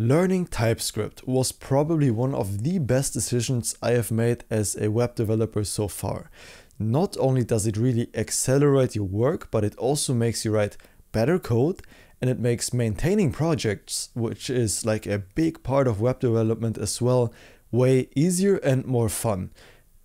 Learning TypeScript was probably one of the best decisions I have made as a web developer so far. Not only does it really accelerate your work, but it also makes you write better code and it makes maintaining projects, which is like a big part of web development as well, way easier and more fun.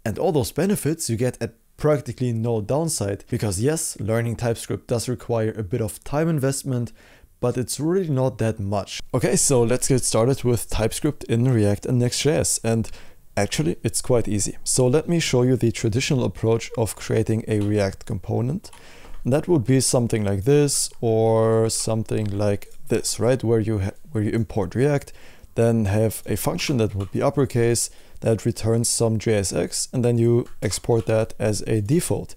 And all those benefits you get at practically no downside because yes, learning TypeScript does require a bit of time investment, but it's really not that much. Okay, so let's get started with TypeScript in React and Next.js. And actually, it's quite easy. So let me show you the traditional approach of creating a React component. That would be something like this or something like this, right? Where you where you import React, then have a function that would be uppercase that returns some JSX, and then you export that as a default.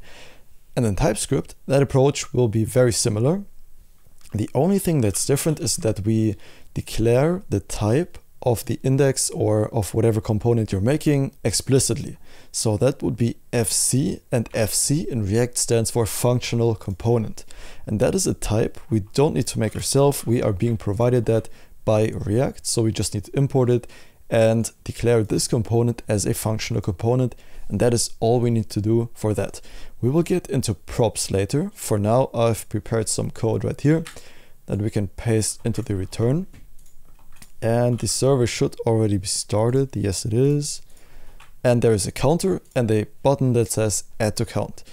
And in TypeScript, that approach will be very similar. The only thing that's different is that we declare the type of the index or of whatever component you're making explicitly. So that would be FC and FC in React stands for functional component. And that is a type we don't need to make ourselves. We are being provided that by React. So we just need to import it and declare this component as a functional component. And that is all we need to do for that. We will get into props later. For now, I've prepared some code right here that we can paste into the return. And the server should already be started. Yes, it is. And there is a counter and a button that says add to count.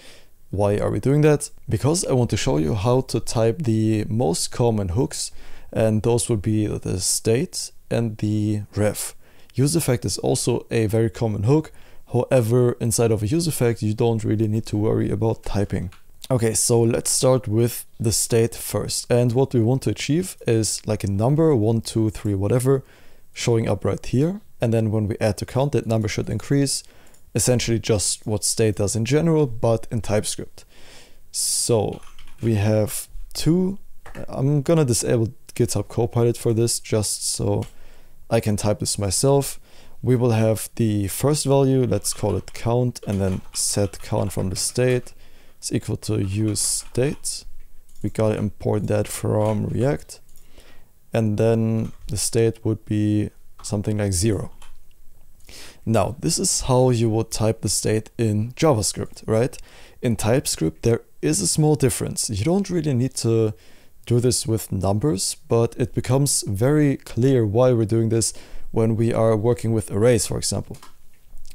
Why are we doing that? Because I want to show you how to type the most common hooks and those would be the state and the ref. Use effect is also a very common hook However, inside of a use effect, you don't really need to worry about typing. Okay, so let's start with the state first. And what we want to achieve is like a number, one, two, three, whatever, showing up right here. And then when we add to count, that number should increase. Essentially just what state does in general, but in TypeScript. So we have two, I'm gonna disable GitHub Copilot for this just so I can type this myself we will have the first value, let's call it count, and then set count from the state is equal to use state. We gotta import that from React. And then the state would be something like zero. Now, this is how you would type the state in JavaScript, right? In TypeScript, there is a small difference. You don't really need to do this with numbers, but it becomes very clear why we're doing this when we are working with arrays, for example.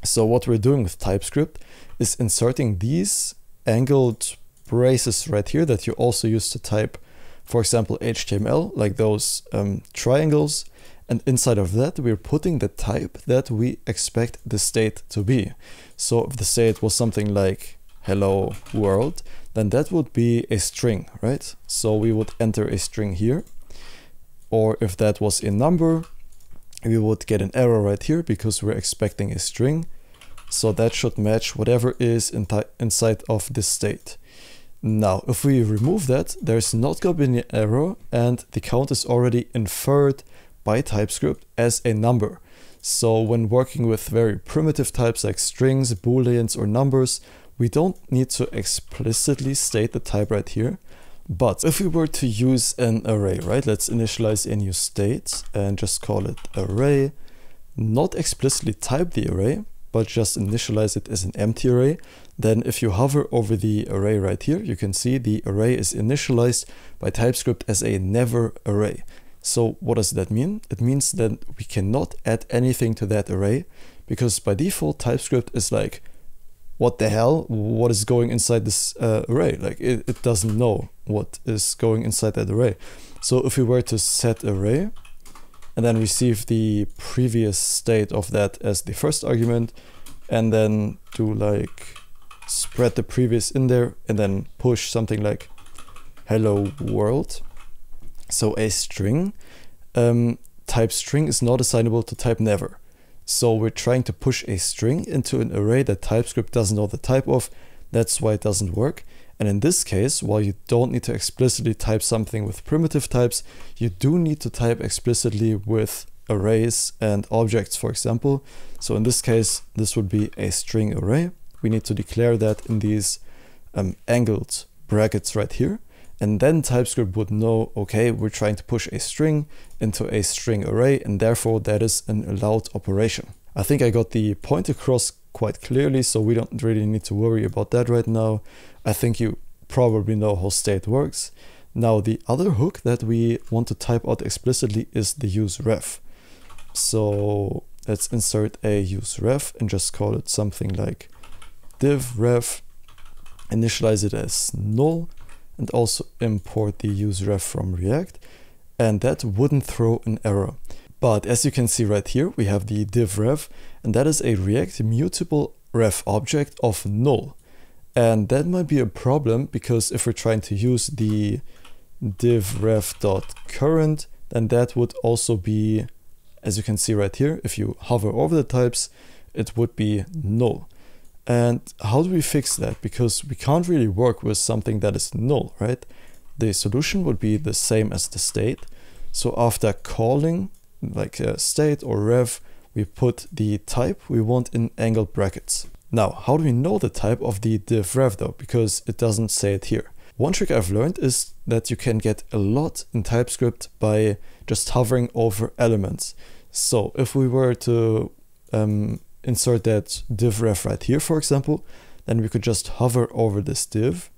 So what we're doing with TypeScript is inserting these angled braces right here that you also use to type, for example, HTML, like those um, triangles. And inside of that, we're putting the type that we expect the state to be. So if the state was something like hello world, then that would be a string, right? So we would enter a string here. Or if that was a number, we would get an error right here because we're expecting a string. So that should match whatever is in inside of this state. Now, if we remove that, there's not going to be an error and the count is already inferred by TypeScript as a number. So when working with very primitive types like strings, booleans, or numbers, we don't need to explicitly state the type right here. But if we were to use an array, right, let's initialize a new state and just call it array, not explicitly type the array, but just initialize it as an empty array, then if you hover over the array right here, you can see the array is initialized by TypeScript as a never array. So what does that mean? It means that we cannot add anything to that array because by default TypeScript is like what the hell, what is going inside this uh, array? Like it, it doesn't know what is going inside that array. So if we were to set array and then receive the previous state of that as the first argument and then do like spread the previous in there and then push something like hello world. So a string, um, type string is not assignable to type never. So we're trying to push a string into an array that TypeScript doesn't know the type of. That's why it doesn't work. And in this case, while you don't need to explicitly type something with primitive types, you do need to type explicitly with arrays and objects, for example. So in this case, this would be a string array. We need to declare that in these um, angled brackets right here. And then TypeScript would know, okay, we're trying to push a string into a string array, and therefore that is an allowed operation. I think I got the point across quite clearly, so we don't really need to worry about that right now. I think you probably know how state works. Now the other hook that we want to type out explicitly is the use ref. So let's insert a use ref and just call it something like div ref, initialize it as null, and also import the use ref from React. And that wouldn't throw an error. But as you can see right here, we have the div ref, and that is a React mutable ref object of null. And that might be a problem because if we're trying to use the div ref.current, then that would also be, as you can see right here, if you hover over the types, it would be null. And how do we fix that? Because we can't really work with something that is null, right? The solution would be the same as the state. So after calling like a state or ref, we put the type we want in angle brackets. Now, how do we know the type of the div ref though? Because it doesn't say it here. One trick I've learned is that you can get a lot in TypeScript by just hovering over elements. So if we were to um, insert that div ref right here, for example, then we could just hover over this div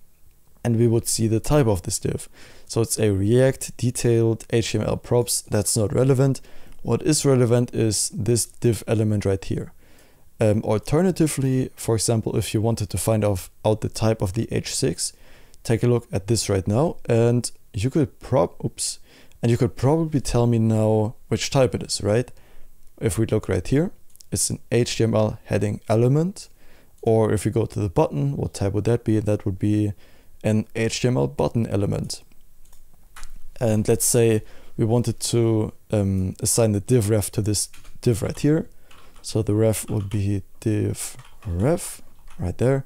and we would see the type of this div. So it's a React detailed HTML props. That's not relevant. What is relevant is this div element right here. Um, alternatively, for example, if you wanted to find out, the type of the H6, take a look at this right now and you could prob oops and you could probably tell me now which type it is right if we look right here it's an html heading element or if you go to the button what type would that be? That would be an html button element. And let's say we wanted to um, assign the div ref to this div right here. So the ref would be div ref right there.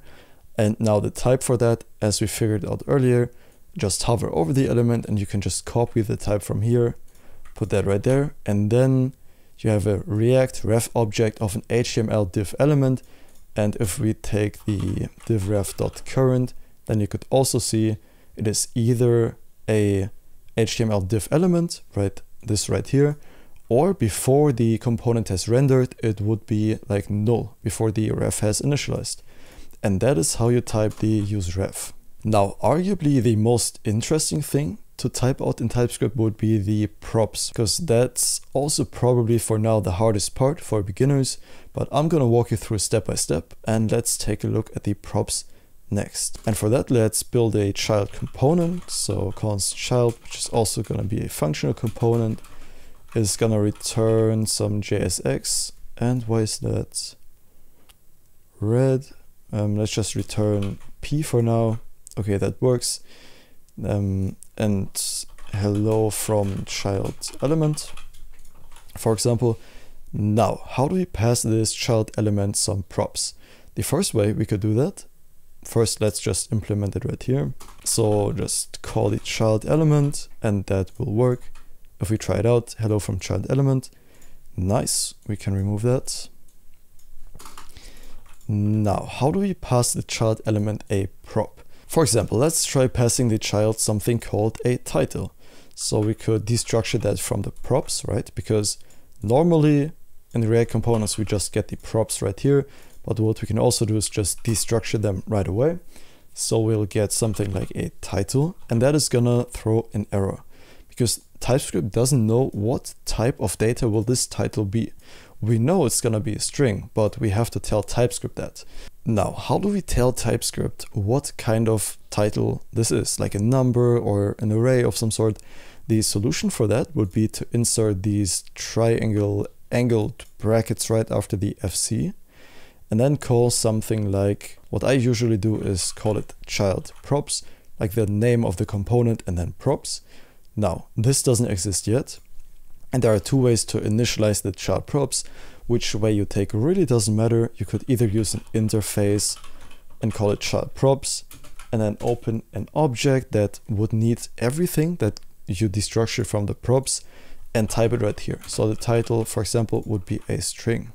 And now the type for that, as we figured out earlier, just hover over the element and you can just copy the type from here, put that right there. And then you have a React ref object of an HTML div element. And if we take the div ref.current, then you could also see it is either a HTML div element, right, this right here, or before the component has rendered, it would be like null before the ref has initialized. And that is how you type the use ref. Now, arguably the most interesting thing to type out in TypeScript would be the props, because that's also probably for now the hardest part for beginners, but I'm gonna walk you through step by step and let's take a look at the props next. And for that, let's build a child component. So const child, which is also gonna be a functional component, is gonna return some JSX. And why is that red? Um, let's just return p for now. Okay, that works. Um, and hello from child element, for example. Now, how do we pass this child element some props? The first way we could do that, first let's just implement it right here. So just call it child element and that will work. If we try it out, hello from child element, nice, we can remove that. Now, how do we pass the child element a prop? For example, let's try passing the child something called a title. So we could destructure that from the props, right? Because normally in the React components, we just get the props right here. But what we can also do is just destructure them right away. So we'll get something like a title, and that is gonna throw an error because TypeScript doesn't know what type of data will this title be we know it's gonna be a string, but we have to tell TypeScript that. Now, how do we tell TypeScript what kind of title this is, like a number or an array of some sort? The solution for that would be to insert these triangle angled brackets right after the FC and then call something like, what I usually do is call it child props, like the name of the component and then props. Now, this doesn't exist yet, and there are two ways to initialize the child props. Which way you take really doesn't matter. You could either use an interface and call it child props and then open an object that would need everything that you destructure from the props and type it right here. So the title, for example, would be a string.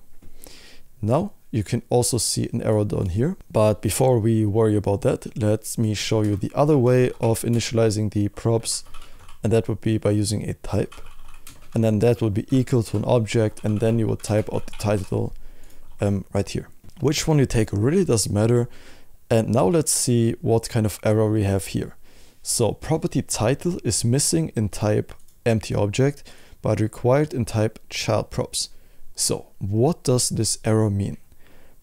Now, you can also see an arrow down here. But before we worry about that, let me show you the other way of initializing the props. And that would be by using a type. And then that would be equal to an object. And then you would type out the title um, right here. Which one you take really doesn't matter. And now let's see what kind of error we have here. So property title is missing in type empty object, but required in type child props. So what does this error mean?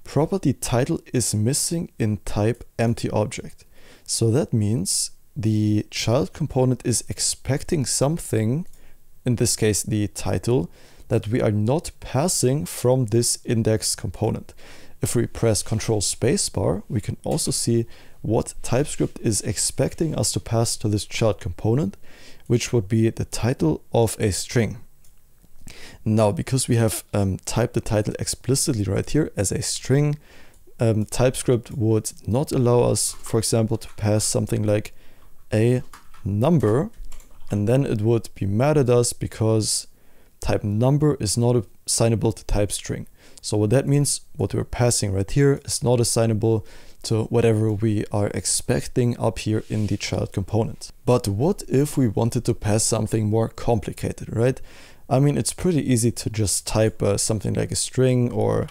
property title is missing in type empty object. So that means the child component is expecting something, in this case the title, that we are not passing from this index component. If we press Control Spacebar, we can also see what TypeScript is expecting us to pass to this child component, which would be the title of a string. Now, because we have um, typed the title explicitly right here as a string, um, TypeScript would not allow us, for example, to pass something like a number, and then it would be mad at us because type number is not assignable to type string. So what that means, what we're passing right here is not assignable to whatever we are expecting up here in the child component. But what if we wanted to pass something more complicated, right? I mean, it's pretty easy to just type uh, something like a string or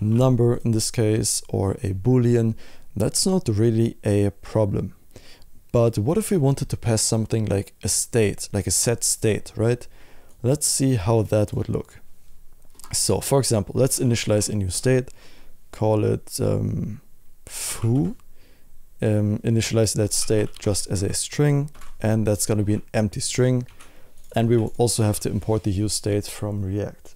number in this case, or a boolean. That's not really a problem. But what if we wanted to pass something like a state, like a set state, right? Let's see how that would look. So for example, let's initialize a new state, call it um, foo, um, initialize that state just as a string, and that's going to be an empty string and we will also have to import the use state from React.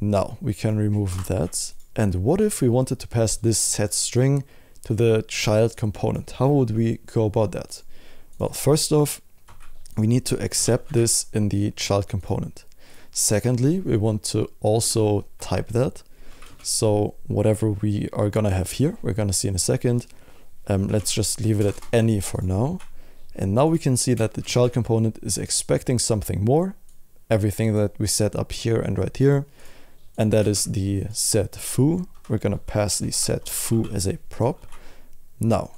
Now we can remove that. And what if we wanted to pass this set string to the child component? How would we go about that? Well, first off, we need to accept this in the child component. Secondly, we want to also type that. So whatever we are gonna have here, we're gonna see in a second. Um, let's just leave it at any for now. And now we can see that the child component is expecting something more, everything that we set up here and right here. And that is the set foo. We're gonna pass the set foo as a prop. Now,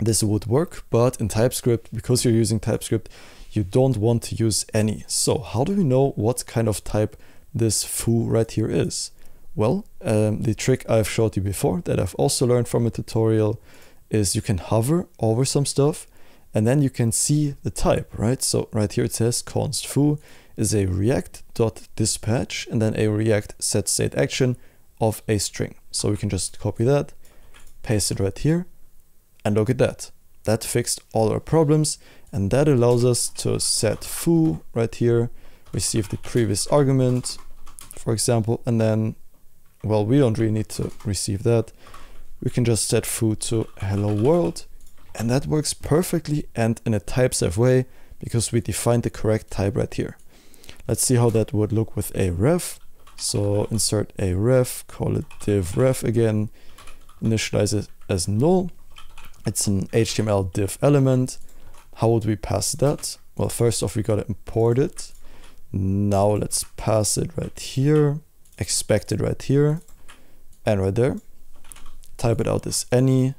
this would work, but in TypeScript, because you're using TypeScript, you don't want to use any. So how do we know what kind of type this foo right here is? Well, um, the trick I've showed you before that I've also learned from a tutorial is you can hover over some stuff and then you can see the type, right? So right here it says const foo is a react.dispatch and then a react set state action of a string. So we can just copy that, paste it right here, and look at that. That fixed all our problems, and that allows us to set foo right here, receive the previous argument, for example, and then, well, we don't really need to receive that. We can just set foo to hello world, and that works perfectly and in a type-safe way because we defined the correct type right here. Let's see how that would look with a ref. So insert a ref, call it div ref again, initialize it as null. It's an HTML div element. How would we pass that? Well, first off, we gotta import it. Now let's pass it right here, expect it right here, and right there. Type it out as any,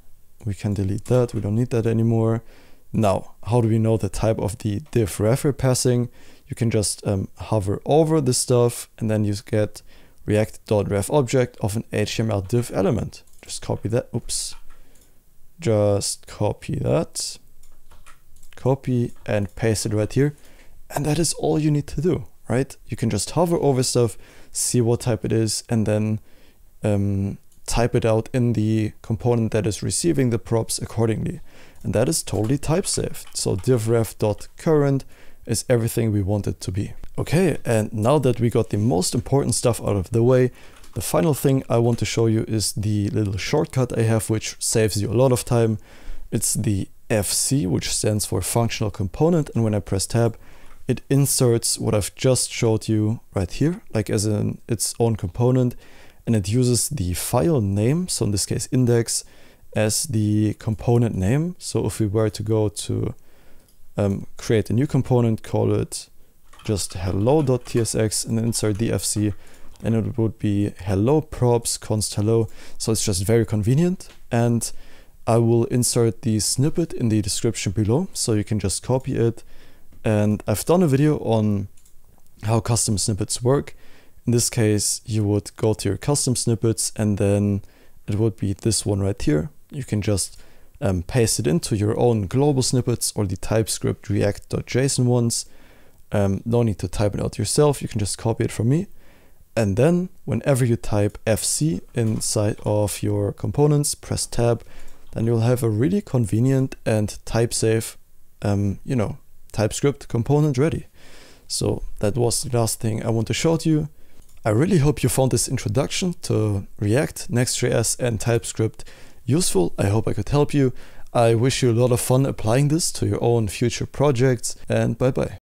we can delete that. We don't need that anymore. Now, how do we know the type of the div ref we're passing? You can just um, hover over the stuff and then you get react.ref object of an HTML div element. Just copy that. Oops. Just copy that. Copy and paste it right here. And that is all you need to do, right? You can just hover over stuff, see what type it is, and then um, type it out in the component that is receiving the props accordingly. And that is totally type safe. So divref.current is everything we want it to be. Okay, and now that we got the most important stuff out of the way, the final thing I want to show you is the little shortcut I have, which saves you a lot of time. It's the FC, which stands for functional component. And when I press tab, it inserts what I've just showed you right here, like as in its own component and it uses the file name, so in this case index, as the component name. So if we were to go to um, create a new component, call it just hello.tsx and insert the fc, and it would be hello props const hello. So it's just very convenient. And I will insert the snippet in the description below, so you can just copy it. And I've done a video on how custom snippets work. In this case, you would go to your custom snippets and then it would be this one right here. You can just um, paste it into your own global snippets or the TypeScript react.json ones. Um, no need to type it out yourself. You can just copy it from me. And then whenever you type FC inside of your components, press tab, then you'll have a really convenient and type safe, um, you know, TypeScript component ready. So that was the last thing I want to show to you. I really hope you found this introduction to React, Next.js and TypeScript useful. I hope I could help you. I wish you a lot of fun applying this to your own future projects and bye bye.